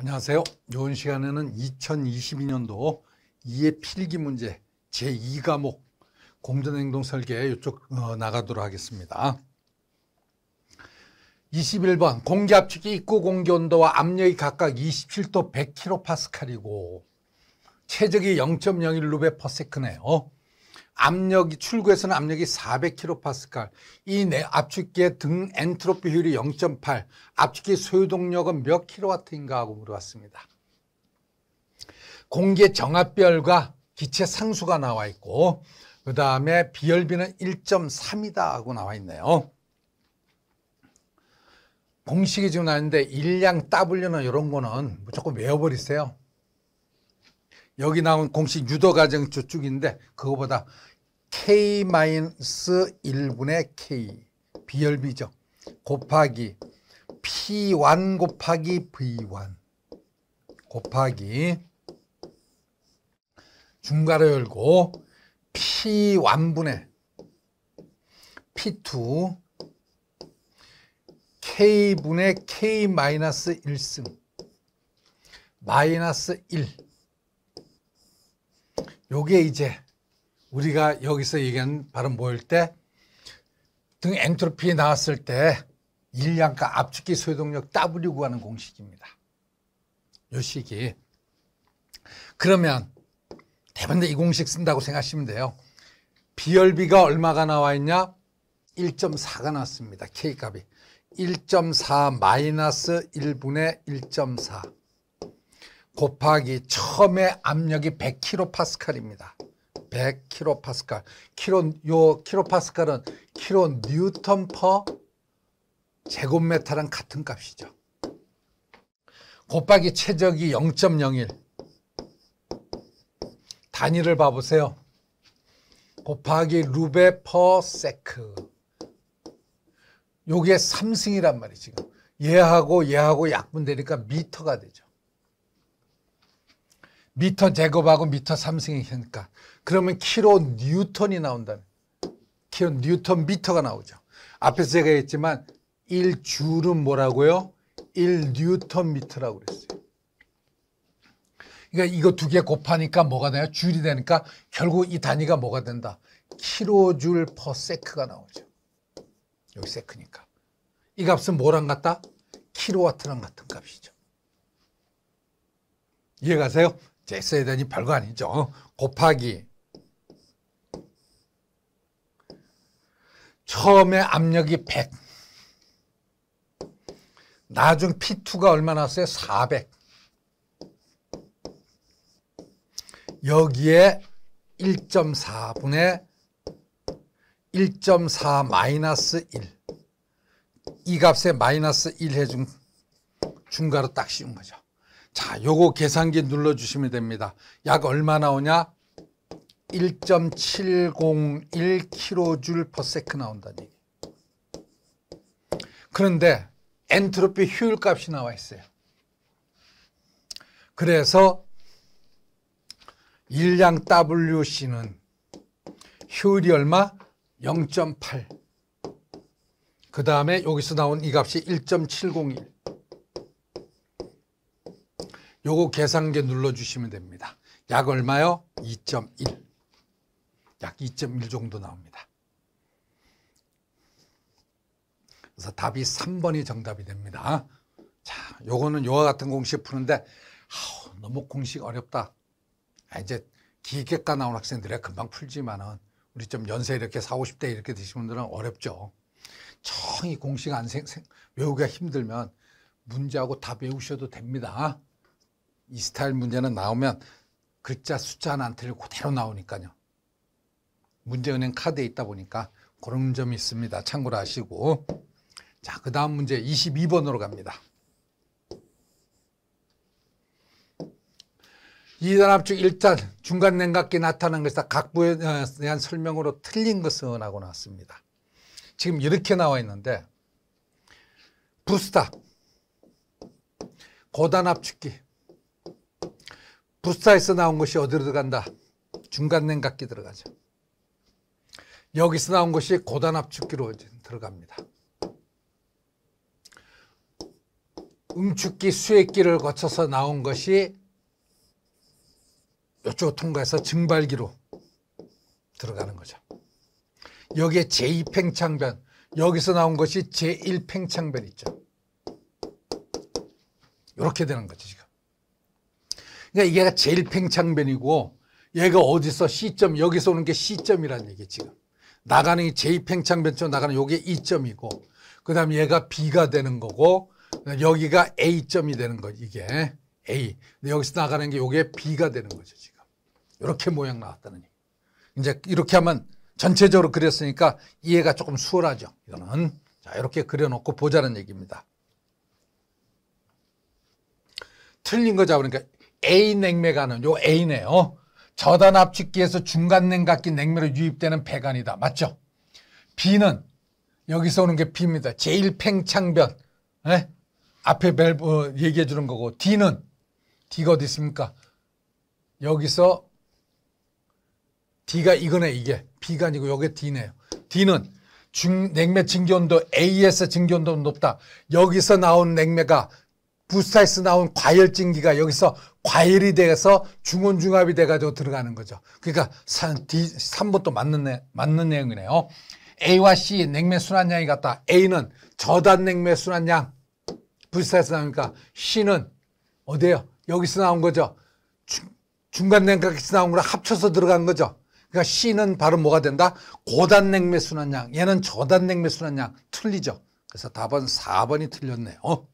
안녕하세요. 이번 시간에는 2022년도 2의 필기 문제 제2과목 공전행동 설계 이쪽 어, 나가도록 하겠습니다. 21번 공기 압축이 입구 공기 온도와 압력이 각각 27도 100kPa이고 최적이 0.01 루베 퍼세크네요. 압력이 출구에서는 압력이 400kPa. 이 내 압축기의 등 엔트로피 효율이 0.8. 압축기 소유 동력은 몇 킬로와트인가 하고 물어봤습니다. 공기의 정압별과 기체 상수가 나와 있고 그 다음에 비열비는 1.3이다 하고 나와 있네요. 공식이 지금 나왔는데 일량 W는 이런 거는 무조건 외워버리세요. 여기 나온 공식 유도 과정 저쪽인데 그거보다 K-1분의 K 비열비죠. 곱하기 P1 곱하기 V1 곱하기 중괄호 열고 P1분의 P2 K분의 K-1승 마이너스 1 요게 이제 우리가 여기서 얘기한 바로 뭐일 때 등 엔트로피 나왔을 때 일량과 압축기 소유동력 W 구하는 공식입니다. 요 식이 그러면 대부분 이 공식 쓴다고 생각하시면 돼요. 비열비가 얼마가 나와 있냐? 1.4가 나왔습니다. K 값이 1.4 마이너스 1분의 1.4 곱하기 처음에 압력이 100kPa입니다. 100kPa. 킬로 요 킬로 뉴턴 per 제곱미터랑 같은 값이죠. 곱하기 체적이 0.01. 단위를 봐보세요. 곱하기 루베 per sec. 요게 3승이란 말이에요, 지금. 얘하고 얘하고 약분되니까 미터가 되죠. 미터 제곱하고 미터 3승이니까 그러면 킬로 뉴턴이 나온다는 킬로 뉴턴 미터가 나오죠. 앞에서 제가 했지만 1줄은 뭐라고요? 1 뉴턴 미터라고 그랬어요. 그러니까 이거 두 개 곱하니까 뭐가 돼요? 줄이 되니까 결국 이 단위가 뭐가 된다? 킬로줄 per sec가 나오죠. 여기 세크니까. 이 값은 뭐랑 같다? 킬로와트랑 같은 값이죠. 이해 가세요? 제 써야 되니 별거 아니죠. 곱하기 처음에 압력이 100 나중 P2가 얼마 나왔어요? 400 여기에 1.4분의 1.4 마이너스 1. 이 값에 마이너스 1 해준 중괄호 딱 씌운 거죠. 자, 요거 계산기 눌러주시면 됩니다. 약 얼마 나오냐? 1.701kJ per s 나온다는 얘기. 그런데 엔트로피 효율 값이 나와 있어요. 그래서 일량 WC는 효율이 얼마? 0.8. 그 다음에 여기서 나온 이 값이 1.701. 요거 계산기 눌러주시면 됩니다. 약 얼마요? 2.1. 약 2.1 정도 나옵니다. 그래서 답이 3번이 정답이 됩니다. 자, 요거는 요와 같은 공식 푸는데 아우, 너무 공식 어렵다. 아, 이제 기계과 나온 학생들이 금방 풀지만은 우리 좀 연세 이렇게 4, 50대 이렇게 되신 분들은 어렵죠. 청이 공식 안 생, 생, 외우기가 힘들면 문제하고 다 외우셔도 됩니다. 이 스타일 문제는 나오면 글자 숫자 하나 안 틀리고 그대로 나오니까요. 문제은행 카드에 있다 보니까 그런 점이 있습니다. 참고로 하시고. 자, 그 다음 문제 22번으로 갑니다. 이단압축 일단 중간 냉각기 나타난 것이다. 각부에 대한 설명으로 틀린 것은 하고 나왔습니다. 지금 이렇게 나와 있는데 부스타 고단압축기 부스타에서 나온 것이 어디로 들어간다? 중간 냉각기 들어가죠. 여기서 나온 것이 고단 압축기로 들어갑니다. 응축기 수액기를 거쳐서 나온 것이 이쪽 통과해서 증발기로 들어가는 거죠. 여기에 제2팽창변, 여기서 나온 것이 제1팽창변 있죠. 이렇게 되는 거죠, 지금. 그러니까 이게 제1팽창변이고 얘가 어디서 C점, 여기서 오는 게 C점이라는 얘기 지금. 나가는 이 제2팽창변 쪽 나가는 요게 E점이고 그 다음에 얘가 B가 되는 거고 여기가 A점이 되는 거 이게 A. 근데 여기서 나가는 게 요게 B가 되는 거죠, 지금. 이렇게 모양 나왔다는 얘기. 이제 이렇게 하면 전체적으로 그렸으니까 이해가 조금 수월하죠. 이거는. 자, 이렇게 그려놓고 보자는 얘기입니다. 틀린 거 잡으니까 A 냉매가는 요 A네요. 저단 압축기에서 중간 냉각기 냉매로 유입되는 배관이다. 맞죠? B는 여기서 오는 게 B입니다. 제1팽창변. 네? 앞에 밸브 어, 얘기해 주는 거고 D는 D가 어디 있습니까? 여기서 D가 이거네 이게 B가 아니고 여기 D네요. D는 중 냉매 증기온도 A에서 증기온도 높다. 여기서 나온 냉매가 부스타에서 나온 과열증기가 여기서 과열이 돼서 중온중합이 돼가지고 들어가는 거죠. 그러니까 3번 또 맞는, 내, 맞는 내용이네요. A와 C 냉매 순환량이 같다. A는 저단 냉매 순환량 부스타에서 나오니까 C는 어디에요? 여기서 나온 거죠. 중간 냉각에서 나온 거랑 합쳐서 들어간 거죠. 그러니까 C는 바로 뭐가 된다? 고단 냉매 순환량. 얘는 저단 냉매 순환량. 틀리죠. 그래서 답은 4번이 틀렸네요.